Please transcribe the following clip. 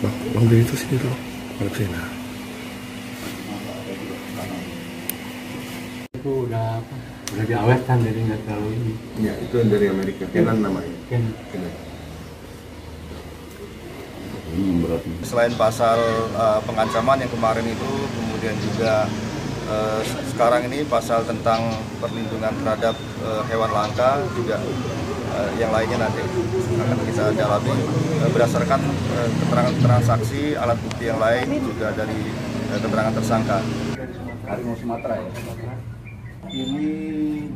Bang, bang beli itu sini dulu. Balik sini. Nah. itu udah apa udah diawetkan jadi nggak terlalu ini Ya, itu yang dari Amerika. Kenan namanya. kan Kenan. Selain pasal uh, pengancaman yang kemarin itu, kemudian juga uh, sekarang ini pasal tentang perlindungan terhadap uh, hewan langka juga uh, yang lainnya nanti akan kita dalami uh, berdasarkan uh, keterangan-keterangan saksi, alat bukti yang lain juga dari keterangan tersangka. Sumatera ya ini